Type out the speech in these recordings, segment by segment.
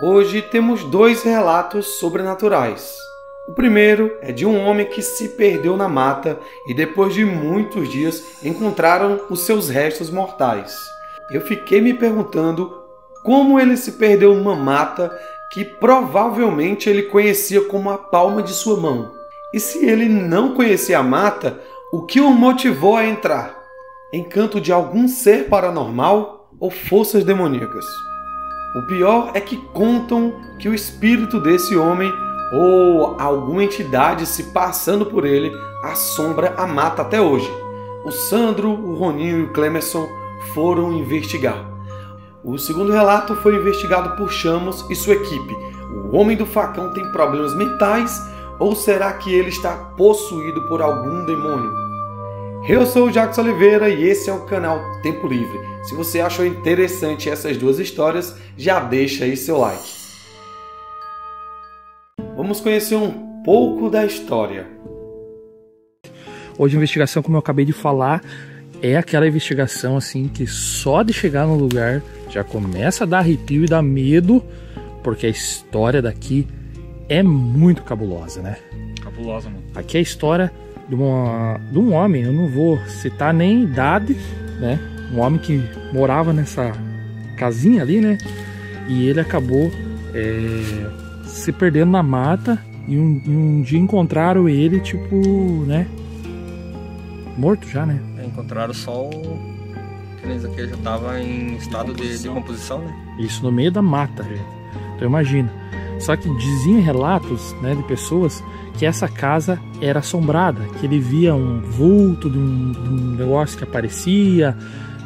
Hoje temos dois relatos sobrenaturais. O primeiro é de um homem que se perdeu na mata e depois de muitos dias encontraram os seus restos mortais. Eu fiquei me perguntando como ele se perdeu numa mata que provavelmente ele conhecia como a palma de sua mão. E se ele não conhecia a mata, o que o motivou a entrar? Encanto de algum ser paranormal ou forças demoníacas? O pior é que contam que o espírito desse homem ou alguma entidade se passando por ele assombra a mata até hoje. O Sandro, o Roninho e o Clemerson foram investigar. O segundo relato foi investigado por Chamos e sua equipe. O homem do facão tem problemas mentais ou será que ele está possuído por algum demônio? Eu sou o Jacques Oliveira e esse é o canal Tempo Livre. Se você achou interessante essas duas histórias, já deixa aí seu like. Vamos conhecer um pouco da história. Hoje a investigação, como eu acabei de falar, é aquela investigação assim que só de chegar no lugar já começa a dar arrepio e dar medo, porque a história daqui é muito cabulosa, né? Cabulosa, mano. Aqui é a história de, uma, de um homem, eu não vou citar nem idade, né? Um homem que morava nessa casinha ali, né? E ele acabou é, se perdendo na mata e um, e um dia encontraram ele, tipo, né? Morto já, né? É, encontraram só o. Que ele já tava em estado de, de composição, né? Isso no meio da mata, gente. Então imagina. Só que diziam relatos né, de pessoas que essa casa era assombrada, que ele via um vulto de um, de um negócio que aparecia,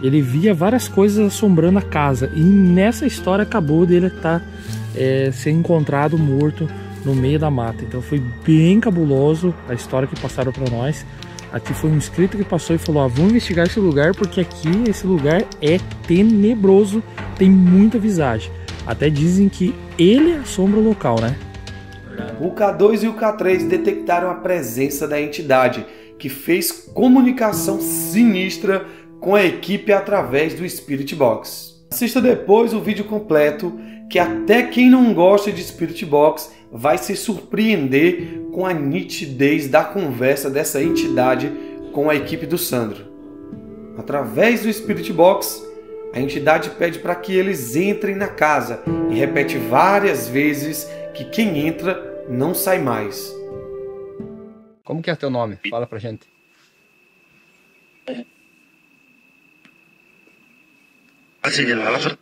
ele via várias coisas assombrando a casa. E nessa história acabou dele estar tá, é, ser encontrado morto no meio da mata. Então foi bem cabuloso a história que passaram para nós. Aqui foi um inscrito que passou e falou: ah, vamos investigar esse lugar porque aqui esse lugar é tenebroso, tem muita visagem. Até dizem que ele assombra o local, né? O K2 e o K3 detectaram a presença da entidade, que fez comunicação sinistra com a equipe através do Spirit Box. Assista depois o vídeo completo, que até quem não gosta de Spirit Box vai se surpreender com a nitidez da conversa dessa entidade com a equipe do Sandro. Através do Spirit Box, a entidade pede para que eles entrem na casa e repete várias vezes que quem entra não sai mais. Como que é teu nome? Fala pra gente. Lázaro.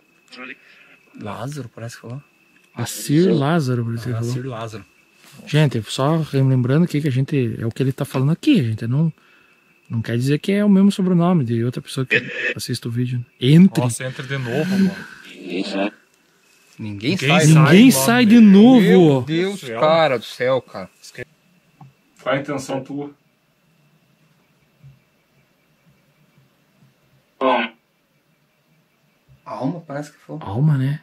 Lázaro, parece que falou. Assir Lázaro, por isso que falou. Assir Lázaro. Gente, só lembrando aqui que a gente. É o que ele tá falando aqui, a gente não. Não quer dizer que é o mesmo sobrenome de outra pessoa que assiste o vídeo. Entre. Nossa, entre de novo, mano. Ninguém, Ninguém sai, Ninguém sai, sai de novo. Meu Deus, cara do céu, cara. Qual a intenção tua? Alma. Alma, parece que foi. Alma, né?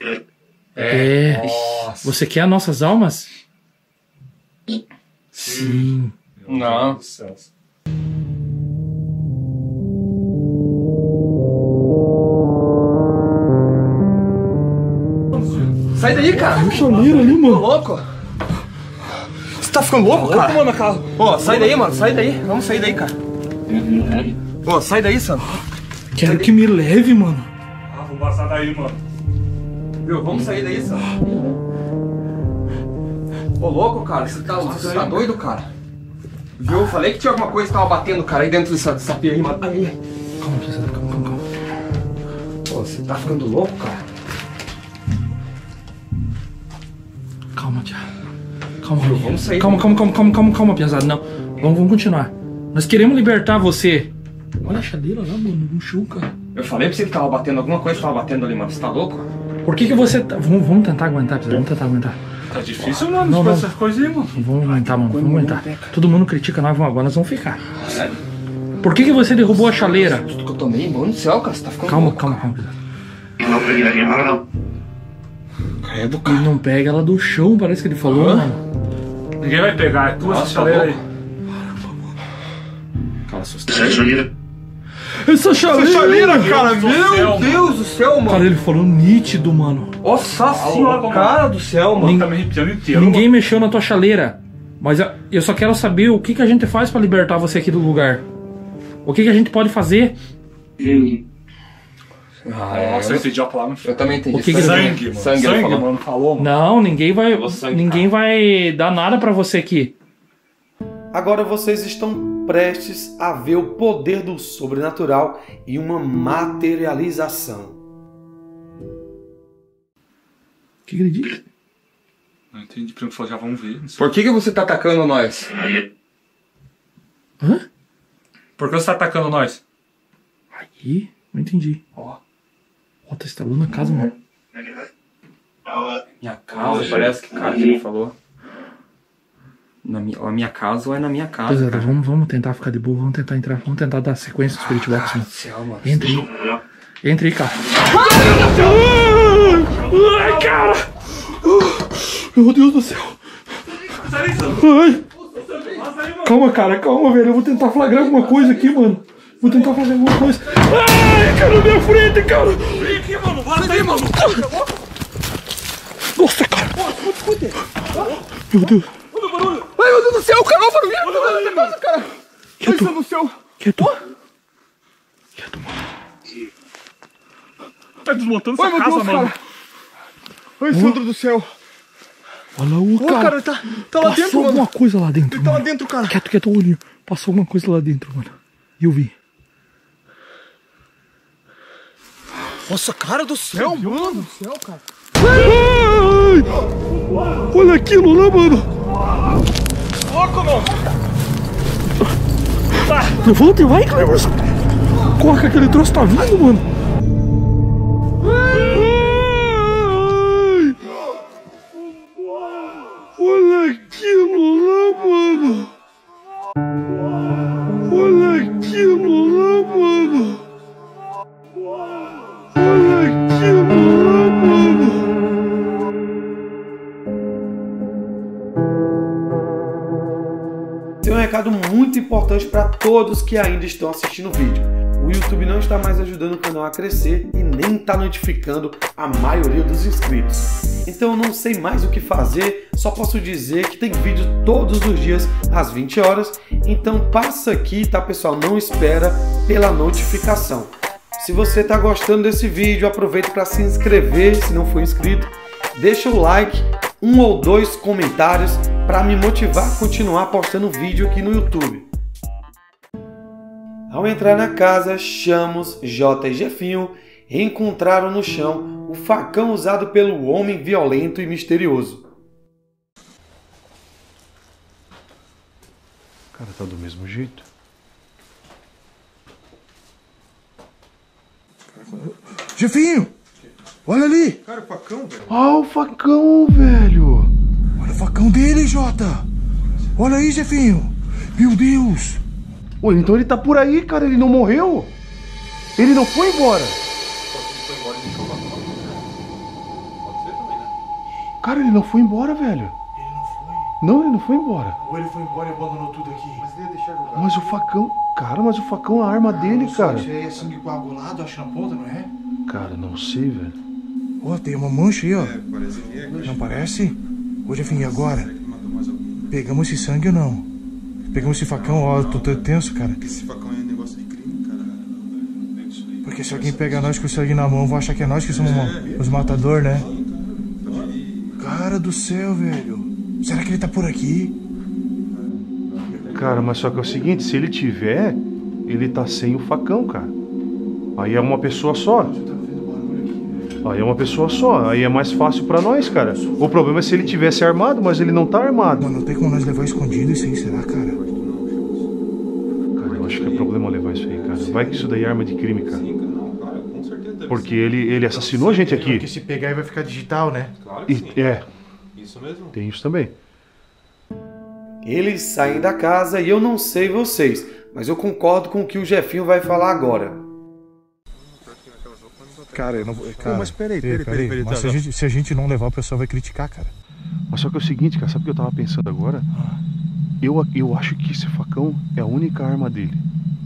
É. é. Você quer as nossas almas? Sim. Não. Sai daí, cara. Tem um chaleiro ali, mano. Tô louco? Você tá ficando louco, cara? Louco, mano, cara. Ô, sai daí, mano. Sai daí. Vamos sair daí, cara. Ô, sai daí, Sandro. Quero que me leve, mano. Ah, vou passar daí, mano. Viu, vamos sair daí, Sandro. Ô, louco, cara. Você tá, você tá doido, cara? Viu? Eu falei que tinha alguma coisa que tava batendo, cara, aí dentro dessa, dessa pia aí, mano. Aí. Calma, calma, calma, calma. Pô, você tá ficando louco, cara? Calma, vamos sair. Calma, calma, calma, calma, calma, calma, pesado. Não. Vamos, vamos continuar. Nós queremos libertar você. Olha a chadeira lá, mano, no chão, cara. Eu falei pra você que tava batendo alguma coisa, tava batendo ali, mano. Você tá louco? Por que que você tá... Vamos, vamos tentar aguentar, pesado. Vamos tentar aguentar. Tá difícil, mano, não, não. essas coisas aí, mano. Vamos aguentar, mano. Vamos aguentar. Todo mundo critica nós, agora nós vamos ficar. Sério? Por que que você derrubou a chaleira? Tudo que eu tomei, mano do céu, cara. Você tá ficando Calma, louco, calma, calma, pesado. Credo, cara. Ele não pega ela do chão, parece que ele falou, mano. Ninguém vai pegar, é tua essa chaleira aí. Cala suas Essa chaleira! Essa chaleira, cara, Deus meu céu, Deus do céu, mano. Cara, ele falou nítido, mano. Nossa senhora, cara do céu, mano. Tá me arrepiando inteiro. Ninguém mexeu na tua chaleira. Mas eu- só quero saber o que, que a gente faz pra libertar você aqui do lugar. O que, que a gente pode fazer? Ah, é, Nossa, eu, esse idiota lá não eu também entendi. O que que Sangue, mano. Sangue, Sangue, falou. mano. Falou, mano. Não, ninguém vai. Ninguém vai dar nada pra você aqui. Agora vocês estão prestes a ver o poder do sobrenatural e uma materialização. O que, que ele disse? Não entendi. Primo falou, já vamos ver. Por que, que você tá atacando nós? Hã? Por que você tá atacando nós? Aí, não entendi. Ó. Ó, tá instalando a casa, mano. Minha casa, parece que cara que ele falou. Na minha, a minha casa ou é na minha casa, Pois é, cara. vamos, vamos tentar ficar de boa, vamos tentar entrar, vamos tentar dar sequência do Spirit Box, mano. Céu, mano. Entra aí. Entra aí, cara. Ai, cara! Meu Deus do céu! Ai! Calma, cara, calma, velho. Eu vou tentar flagrar alguma coisa aqui, mano. Vou tentar fazer alguma coisa. Ai, cara, na minha frente, cara! Vem aqui, mano. Bora daí, mano. Nossa, cara! Meu Deus! Ai, meu Deus do céu, cara, olha o barulho! Meu Deus, cara! Quieto, Deus do céu! quieto. Quieto, mano. Tá desmontando essa casa, Deus, mano. cara! Ai, Sandro do céu! Olha o Ô, cara. cara, tá, tá lá Passou dentro, alguma mano! coisa lá dentro, Ele tá lá mano. dentro, cara! Quieto, quieto, olhinho. Passou alguma coisa lá dentro, mano. E eu vi. Nossa, cara do céu, mano! do céu, cara! Ai! Olha aquilo lá, mano. Louco, mano! Levanta e vai, Clemens. Corre que aquele troço tá vindo, mano. Ai! Olha aquilo lá, importante para todos que ainda estão assistindo o vídeo. O YouTube não está mais ajudando o canal a crescer e nem está notificando a maioria dos inscritos. Então eu não sei mais o que fazer, só posso dizer que tem vídeo todos os dias às 20 horas. Então passa aqui, tá pessoal? Não espera pela notificação. Se você está gostando desse vídeo, aproveita para se inscrever se não for inscrito. Deixa o like, um ou dois comentários para me motivar a continuar postando vídeo aqui no YouTube. Ao entrar na casa, Chamos, Jota e Jefinho encontraram no chão o facão usado pelo homem violento e misterioso. Cara, tá do mesmo jeito. Jefinho! Olha ali! Cara, o facão, velho. Ah, o facão, velho! Olha o facão dele, Jota! Olha aí, Jefinho! Meu Deus! Ué, então ele tá por aí, cara, ele não morreu? Ele não foi embora? Cara, ele não foi embora, velho. Ele não foi. Não, ele não foi embora. Ou ele foi embora e abandonou tudo aqui? Mas ele ia deixar jogar. Mas o facão. Cara, mas o facão é a arma dele, cara. Isso aí é sangue coagulado, acho na ponta, não é? Cara, não sei, velho. Ó, tem uma mancha aí, ó. É, parece que é. Não parece? Ô, Jefinho, e agora? Será que ele matou mais alguém? Pegamos esse sangue ou não? Pegamos esse facão, ó, eu tô, tô tenso, cara. Porque esse facão é negócio de crime, cara. Não é isso aí. Porque se alguém pegar nós com o sangue na mão, vão achar que é nós que somos os matadores, né? Cara do céu, velho. Será que ele tá por aqui? Cara, mas só que é o seguinte, se ele tiver, ele tá sem o facão, cara. Aí é uma pessoa só. Aí é uma pessoa só. Aí é mais fácil pra nós, cara. O problema é se ele tivesse armado, mas ele não tá armado. Mano, não tem como nós levar escondido isso aí, será, cara? Cara, eu acho que é problema levar isso aí, cara. Vai que isso daí é arma de crime, cara. Não, cara, com certeza deve Porque ele, ele assassinou a gente Porque aqui. se pegar aí vai ficar digital, né? Claro que sim. É, Isso mesmo. tem isso também. Eles saem da casa e eu não sei vocês, mas eu concordo com o que o Jefinho vai falar agora. Cara, eu não vou. Cara, mas peraí, peraí, peraí, peraí, Mas tá, se, a gente, se a gente não levar, o pessoal vai criticar, cara. Mas só que é o seguinte, cara, sabe o que eu tava pensando agora? Eu, eu acho que esse facão é a única arma dele.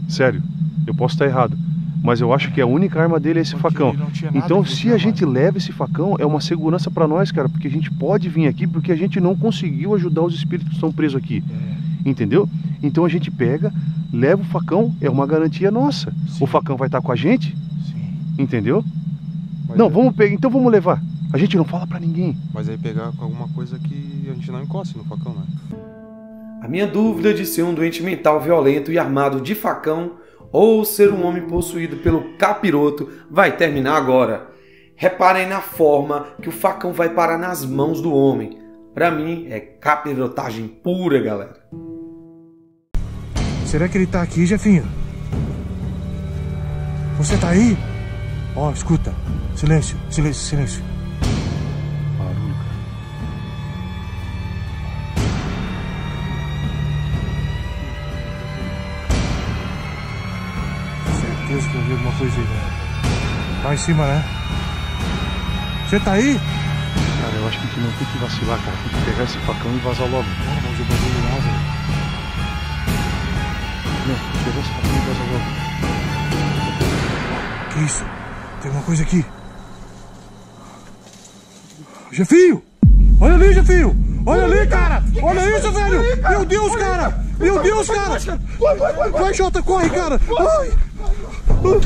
Sério, eu posso estar errado. Mas eu acho que a única arma dele é esse Porque facão. Então, se a gente leva esse facão, é uma segurança pra nós, cara, porque a gente pode vir aqui porque a gente não conseguiu ajudar os espíritos que estão presos aqui. É, Entendeu? Então a gente pega, leva o facão, é uma garantia nossa. Sim. O facão vai estar com a gente. Entendeu? Mas não, aí- vamos pegar, então vamos levar. A gente não fala pra ninguém. Mas aí pegar com alguma coisa que a gente não encoste no facão, né? A minha dúvida de ser um doente mental violento e armado de facão ou ser um homem possuído pelo capiroto vai terminar agora. Reparem na forma que o facão vai parar nas mãos do homem. Pra mim é capirotagem pura, galera. Será que ele tá aqui, Jefinho? Você tá aí? Ó, escuta. Silêncio, silêncio, silêncio. Barulho, cara. Certeza que eu vi alguma coisa aí, velho. Tá em cima, né? Você tá aí? Cara, eu acho que a gente não tem que vacilar, cara. Tem que pegar esse facão e vazar logo. Cara, mas o bagulho lá, velho. Não, pegar esse facão e vazar logo. Que isso? Tem alguma coisa aqui. Jefinho! Olha ali, Jefinho! Olha ali, cara! Olha isso, velho! Meu Deus, cara! Meu Deus, cara! Vai, Jota, corre, cara! Ai!